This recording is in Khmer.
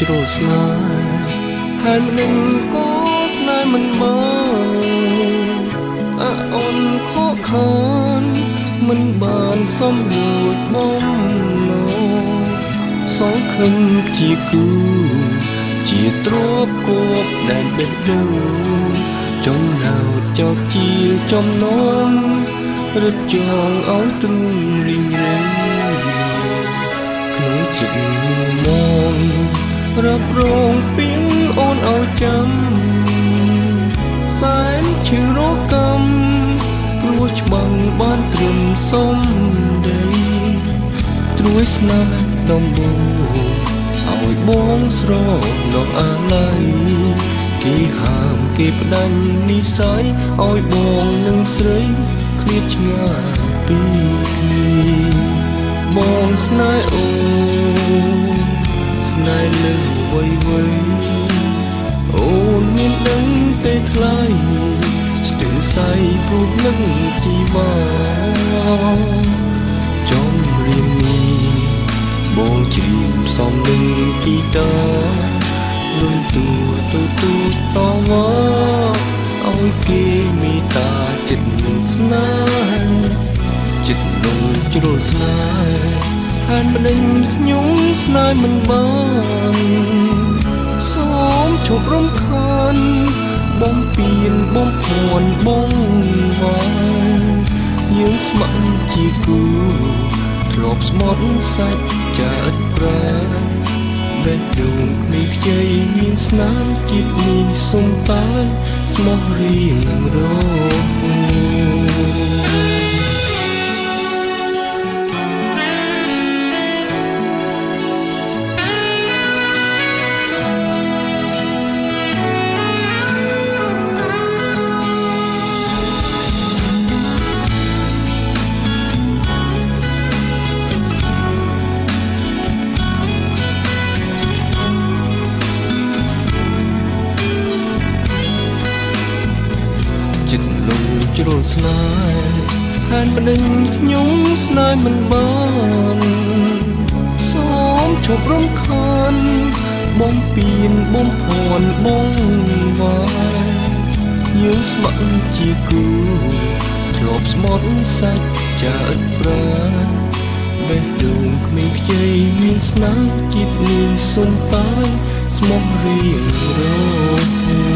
ជ្រោស្នេហ៍ហើយមិនដឹងក៏ស្នេហ៍មិនមកអអូនខកខានមិនបានសំរួចបំណងសងខឹមជាគូជាទ្របគប់ដែលបេះដូងចំណៅចោកជាចំណងរត់ចងឲ្យទ្រូងរីងរែងក្នុងចិត្តមង រាប់រងពីងអូនឲ្យចាំសែនឈឺរកម្មព្រោះច្បាំងបានត្រឹមសំដីត្រួយស្នេហ៍ដំបូងឲ្យបងស្រងអាឡ័យគេហាមគេផ្ដាញ់និស័យឲ្យបងនឹងស្រីឃ្លាតឆ្ងាយពីគ្នាបងស្នេហ៍អូស្ស្ទើរស័យព្រោះនឹងជីវ៉ាចំរៀងនេះបងជ្រៀមផ្សំនឹងគីតាលំទួទូទូតវ៉ាឲ្យគេមេត្តាចិត្តស្នេហ៍ចិត្តនងជ្រុលស្នេហ៍ហានម្ដេញខ្ញុំស្នេហ៍មិនបានសូមជប់រំខាន បំពៀនបំភួនបងវាយយើងស្ម័គ្រជាគូធ្លាប់ស្មត់សាច់ចាត់ប្រាបេះដូងគ្មានខ្ចីមានស្នាមជាតិនេះសុំតែស្មោះរៀងរហូ ចិត្តលងជ្រុលស្នេហ៍ហានបដិញខ្ញុំស្នេហ៍មិនបានសូមឈប់រំខានបំពៀនបំភ័នបងវាយយើងស្ម័គ្រជាគូធ្លាប់ស្មត់សាច់ចាត់ប្រាបេះដូងគ្មានខ្ចីមានស្នាជាតិនេះសុំតែស្មោះរៀងរ